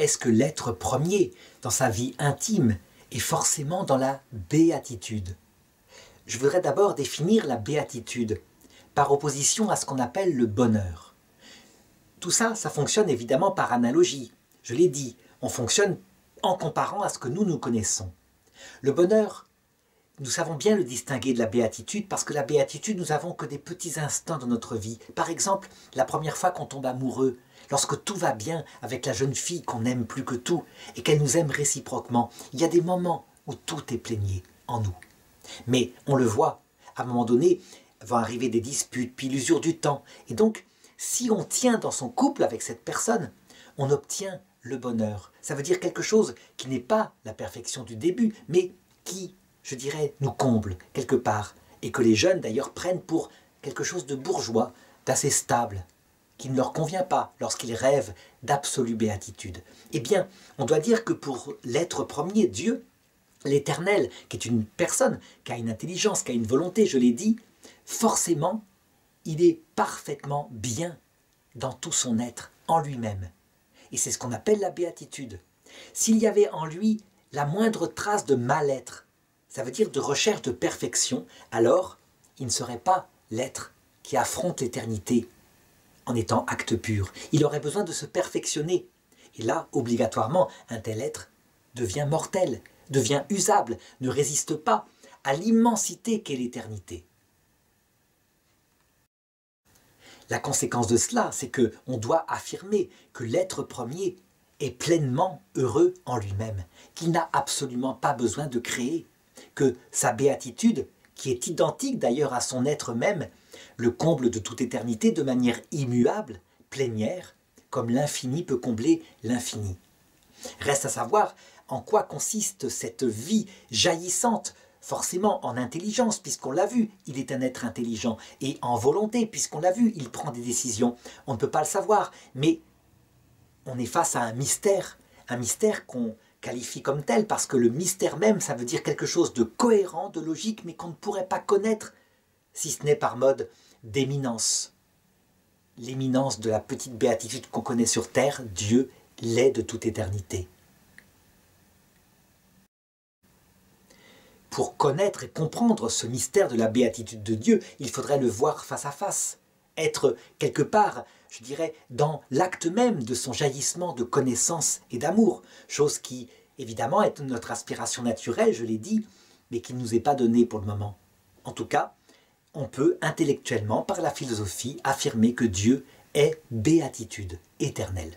est-ce que l'être premier dans sa vie intime est forcément dans la béatitude? Je voudrais d'abord définir la béatitude par opposition à ce qu'on appelle le bonheur. Tout ça, ça fonctionne évidemment par analogie. Je l'ai dit, on fonctionne en comparant à ce que nous nous connaissons. Le bonheur, nous savons bien le distinguer de la béatitude parce que la béatitude, nous avons que des petits instants dans notre vie. Par exemple, la première fois qu'on tombe amoureux, lorsque tout va bien avec la jeune fille qu'on aime plus que tout et qu'elle nous aime réciproquement, il y a des moments où tout est plaigné en nous. Mais on le voit, à un moment donné, vont arriver des disputes, puis l'usure du temps. Et donc, si on tient dans son couple avec cette personne, on obtient le bonheur. Ça veut dire quelque chose qui n'est pas la perfection du début, mais qui, je dirais, nous comble quelque part, et que les jeunes d'ailleurs prennent pour quelque chose de bourgeois, d'assez stable, qui ne leur convient pas lorsqu'ils rêvent d'absolue béatitude. Eh bien, on doit dire que pour l'être premier, Dieu, l'Éternel, qui est une personne, qui a une intelligence, qui a une volonté, je l'ai dit, forcément, il est parfaitement bien dans tout son être, en lui-même. Et c'est ce qu'on appelle la béatitude. S'il y avait en lui la moindre trace de mal-être, ça veut dire de recherche de perfection, alors il ne serait pas l'être qui affronte l'éternité en étant acte pur. Il aurait besoin de se perfectionner. Et là, obligatoirement, un tel être devient mortel, devient usable, ne résiste pas à l'immensité qu'est l'éternité. La conséquence de cela, c'est que on doit affirmer que l'être premier est pleinement heureux en lui-même, qu'il n'a absolument pas besoin de créer, que sa béatitude, qui est identique d'ailleurs à son être même, le comble de toute éternité de manière immuable, plénière, comme l'infini peut combler l'infini. Reste à savoir en quoi consiste cette vie jaillissante forcément en intelligence, puisqu'on l'a vu, il est un être intelligent, et en volonté, puisqu'on l'a vu, il prend des décisions. On ne peut pas le savoir, mais on est face à un mystère, un mystère qu'on qualifie comme tel, parce que le mystère même, ça veut dire quelque chose de cohérent, de logique, mais qu'on ne pourrait pas connaître, si ce n'est par mode d'éminence. L'éminence de la petite béatitude qu'on connaît sur terre, Dieu l'est de toute éternité. Pour connaître et comprendre ce mystère de la béatitude de Dieu, il faudrait le voir face à face, être quelque part, je dirais, dans l'acte même de son jaillissement de connaissance et d'amour, chose qui, évidemment, est notre aspiration naturelle, je l'ai dit, mais qui ne nous est pas donnée pour le moment. En tout cas, on peut intellectuellement, par la philosophie, affirmer que Dieu est béatitude éternelle.